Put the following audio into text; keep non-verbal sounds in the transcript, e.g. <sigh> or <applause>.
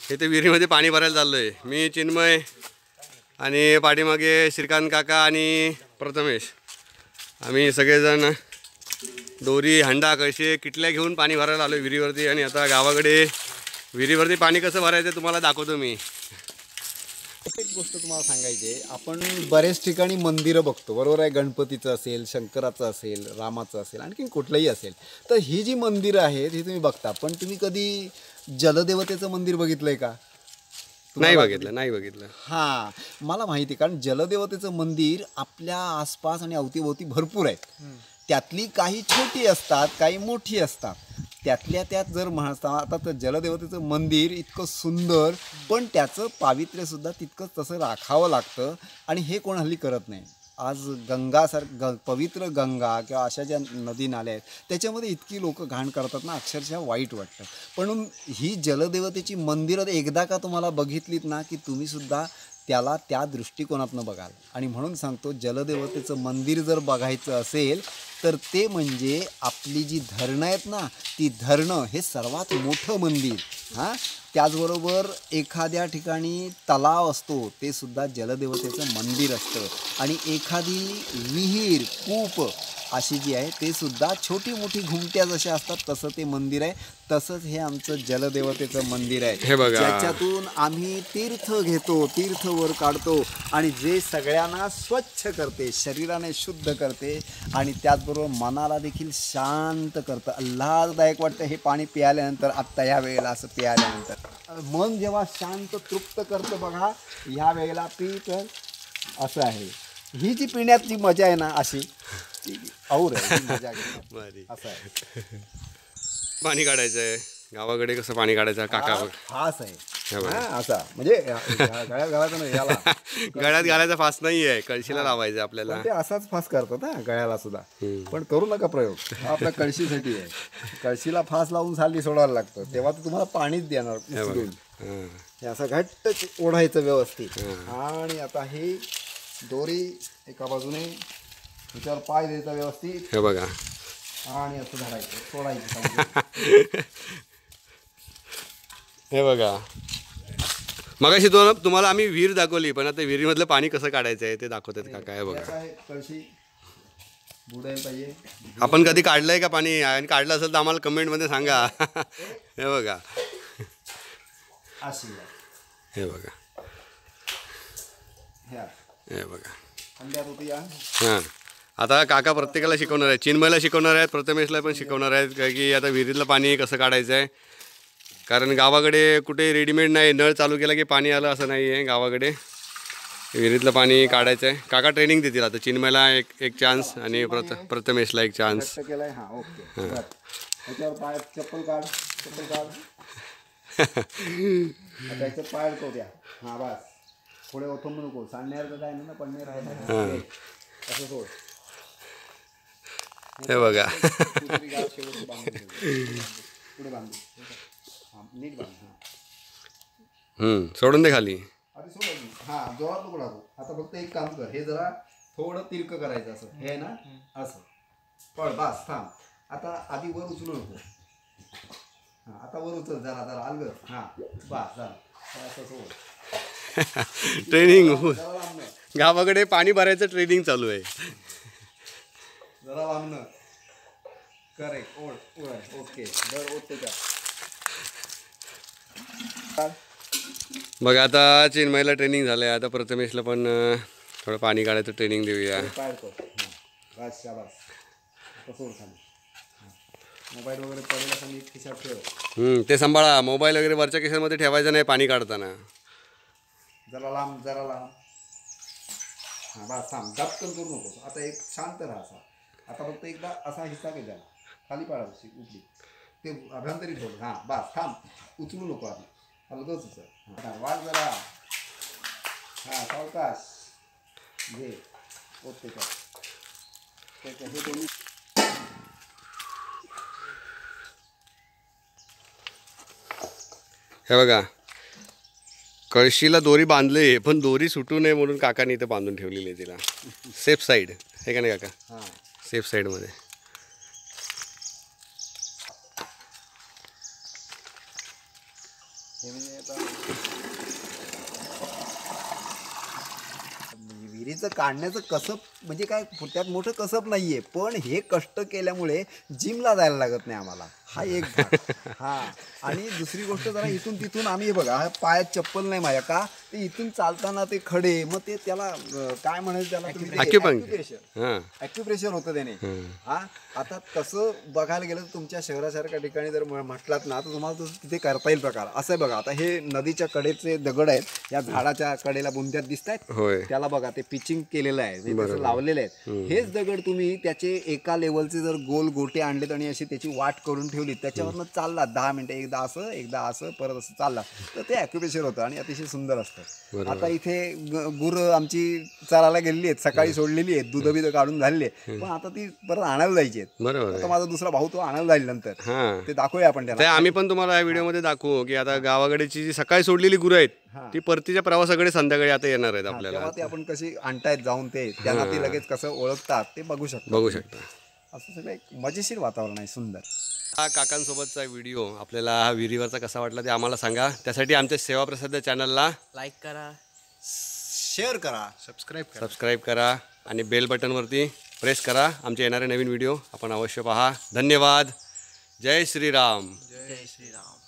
इथे विहिरीमध्ये पाणी भरायला चाललो आहे मी चिन्मय आणि पाठीमागे श्रीकांत काका आणि प्रथमेश. आम्ही सगळेजण दोरी हंडा कसे किटल्या घेऊन पाणी भरायला आलो विहिरीवरती आणि आता गावाकडे विहिरीवरती पाणी कसं भरायचं तुम्हाला दाखवतो मी. एक गोष्ट तुम्हाला सांगायची आहे. आपण बरेच ठिकाणी मंदिरं बघतो. बरोबर आहे गणपतीचं असेल शंकराचं असेल रामाचं असेल आणखी कुठलंही असेल. तर ही जी मंदिरं आहेत ही तुम्ही बघता. पण तुम्ही कधी जलदेवतेचं मंदिर बघितलंय का? नाही बघितलं नाही बघितलं. हां. मला माहिती आहे कारण जलदेवतेचं मंदिर आपल्या आसपास आणि अवतीभोवती भरपूर आहेत त्यातली काही छोटी असतात काही मोठी असतात. त्यातल्या त्यात जर म्हणता आता तर जलदेवतेचं मंदिर इतकं सुंदर पण त्याचं पावित्र्यसुद्धा तितकंच तसं राखावं लागतं आणि हे कोण हल्ली करत नाही. आज गंगासार ग पवित्र गंगा किंवा अशा ज्या नदी नाल्या आहेत त्याच्यामध्ये इतकी लोक घाण करतात ना अक्षरशः वाईट वाटतं. पण ही जलदेवतेची मंदिरं एकदा का तुम्हाला बघितलीत ना की तुम्हीसुद्धा त्याला त्या दृष्टिकोनातनं बघाल. आणि म्हणून सांगतो जलदेवतेचं मंदिर जर बघायचं असेल तर ते म्हणजे आपली जी धरणं आहेत ना ती धरणं हे सर्वात मोठं मंदिर. हां? त्याचबरोबर एखाद्या ठिकाणी तलाव असतो ते सुद्धा जलदेवतेचं मंदिर असतं. आणि एखादी विहीर कूप अशी जी आहे ते सुद्धा छोटी मोठी घुमट्या जशा असतात तसं ते मंदिर आहे. तसंच हे आमचं जलदेवतेचं मंदिर आहे. हे बघा. ज्याच्यातून आम्ही तीर्थ घेतो तीर्थ वर काढतो आणि जे सगळ्यांना स्वच्छ करते शरीराने शुद्ध करते आणि त्याचबरोबर मनाला देखील शांत करतं. आल्हाददायक वाटतं हे पाणी प्यायल्यानंतर आत्ता या वेळेला असं प्यायल्यानंतर मन जेव्हा शांत तृप्त करतं बघा ह्या वेळेला पी तर असं आहे. ही जी पिण्यातली मजा आहे ना अशी ती और आहे मजा <laughs> असं आहे. पाणी काढायचं आहे गावाकडे कसं पाणी काढायचं? काका बघ फास आहे. हे असा. म्हणजे गळ्या गळ्यात नाही याला. <laughs> गळ्यात घालायचा फास नाही आहे कळशीला लावायचं आपल्याला. ते असाच फास करतात हा गळ्याला सुद्धा. पण करू नका प्रयोग. हा आपल्या कळशीसाठी आहे. कळशीला फास लावून साली सोडायला लागतं. तेव्हा तर तुम्हाला पाणीच देणार असं घट्ट ओढायचं व्यवस्थित. आणि आता ही दोरी एका बाजूने ह्याच्यावर पाय द्यायचा व्यवस्थित. हे बघा. आणि असं धरायचं सोडायचं. <laughs> हे बघा. मगाशी तो तुम्हाला आम्ही विहीर दाखवली पण आता विहिरीमधलं पाणी कसं काढायचं आहे ते दाखवतात काका हे बघा. कळशी बुडायला पाहिजे. आपण कधी काढलंय का पाणी? आणि काढलं असेल तर आम्हाला कमेंटमध्ये सांगा. हे बघा. अशी. हे बघा. ह्या. हे बघा. अंड्यात होती या हां. आता काका प्रत्येकाला शिकवणार आहेत. चिन्मयला शिकवणार आहेत प्रथमेशला पण शिकवणार आहेत काय की आता विहिरीतलं पाणी कसं काढायचं आहे कारण गावाकडे कुठे रेडीमेड नाही नळ चालू केला की पाणी आलं असं नाही आहे गावाकडे. विहिरीतलं पाणी काढायचं आहे काका ट्रेनिंग देतील आता. चिन्मयला एक एक चान्स आणि प्रथ प्रथमेशला एक चान्स हा हा. <laughs> पुढे ओथंबू नको. सांडण्यासारखं काय ना असं सोड. हे बघा. पुढे बांधू नीट बांध हा सोडून दे खाली. आधी सोड आधी. हा जोरात नको आता फक्त एक काम कर. हे जरा थोडं तिरकं करायचं असं. हे आहे ना असं. पळ बस थांब. आता आधी वर उचलू नको. हा आता वर उचल. जरा जरा. अलग हा बस झालं. आता असं सोड ट्रेनिंग जरा गावाकडे पाणी भरायचं ट्रेनिंग चालू आहे. जरा लांबणं करेक्ट ओढ ओढ ओके दर ओढ त्याच्यात काढ. बघा आता चिन्मयला ट्रेनिंग झालं आहे आता प्रथमेशला पण थोडं पाणी काढायचं ट्रेनिंग देऊया. मोबाईल वगैरे ठेव. ते सांभाळा. मोबाईल वगैरे वरच्या केसामध्ये ठेवायचं नाही पाणी काढताना. जरा लांब जरा लांब. हां बस थांब. दपकन करू नकोस. आता एक शांत राहा असा. आता फक्त एकदा असा हिस्सा त्याला. खाली पाडायची उठली ते अभ्यंतरी ठेव हां बस थांब. उचलू नको आधी. अलगच उचल हां वाढ जरा. हां सावकाश. घे. ओके त्याच्या हे दोन्ही. हे बघा. कळशीला दोरी बांधली पण दोरी सुटू नये म्हणून काकाने इथं बांधून ठेवलेली आहे तिला. <laughs> सेफ साईड हे का नाही काका? हां. सेफ साईडमध्ये हे म्हणजे आता म्हणजे विहिरीचं काढण्याचं कसं म्हणजे काय त्यात मोठं कसब नाहीये पण हे कष्ट केल्यामुळे जिमला जायला लागत नाही आम्हाला. हा एक हा. आणि दुसरी गोष्ट जरा इथून तिथून आम्ही हे बघा पायात चप्पल नाही माझ्या का? ते इथून चालताना ते खडे मग ते त्याला काय म्हणायचं त्याला ॲक्युप्रेशर होतं त्याने. हा. आता तसं बघायला गेलं तर तुमच्या शहरासारख्या ठिकाणी जर म्ह- म्हटलात ना तर तुम्हाला तिथे करता येईल प्रकार. असं आहे बघा आता हे नदीच्या कडेचे दगड आहेत या झाडाच्या कडेला बुंद्यात दिसत आहेत त्याला बघा ते पिचिंग केलेलं आहे. लावलेलं आहे हेच दगड तुम्ही त्याचे एका लेवलचे जर गोल गोटे आणलेत आणि अशी त्याची वाट करून ठेवली त्याच्यावरनं चालला. दहा मिनिटं एकदा असं एकदा असं परत असं चालला. तर ते ॲक्युप्रेशर होतं आणि अतिशय सुंदर असतं. आता इथे गुरं आमची चरायला गेलेली आहेत सकाळी सोडलेली आहेत दूध बिध काढून झालेली आहेत. पण आता ती परत आणायला जायची आहेत. बरोबर आता माझा दुसरा भाऊ तो आणायला जाईल नंतर. हां. ते दाखवूया आपण त्याला आम्ही पण तुम्हाला या व्हिडिओमध्ये दाखवू की आता गावाकडेची जी सकाळी सोडलेली गुरं आहेत ती परतीच्या प्रवासाकडे संध्याकाळी आता येणार आहेत आपल्याला. ते आपण कशी आणतायत जाऊन ते त्यांना ते लगेच कसं ओळखतात ते बघू शकतो. बघू शकता. असं सगळं एक मजेशीर वातावरण आहे सुंदर. हा काकांसोबतचा व्हिडिओ आपल्याला हा विहिरीवरचा कसा वाटला ते आम्हाला सांगा. त्यासाठी आमच्या सेवा प्रसाद चॅनलला लाईक करा. शेअर करा. सबस्क्राईब सबस्क्राईब करा आणि बेल बटनवरती प्रेस करा. आमचे येणारे नवीन व्हिडिओ आपण अवश्य पहा. धन्यवाद. जय श्रीराम. जय श्रीराम.